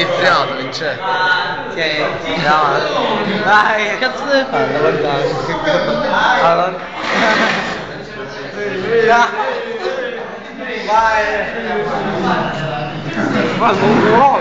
iniziato, Vincenzo. Ok Dai Dai, che cazzo deve fare? Allora. Vai. Ma non.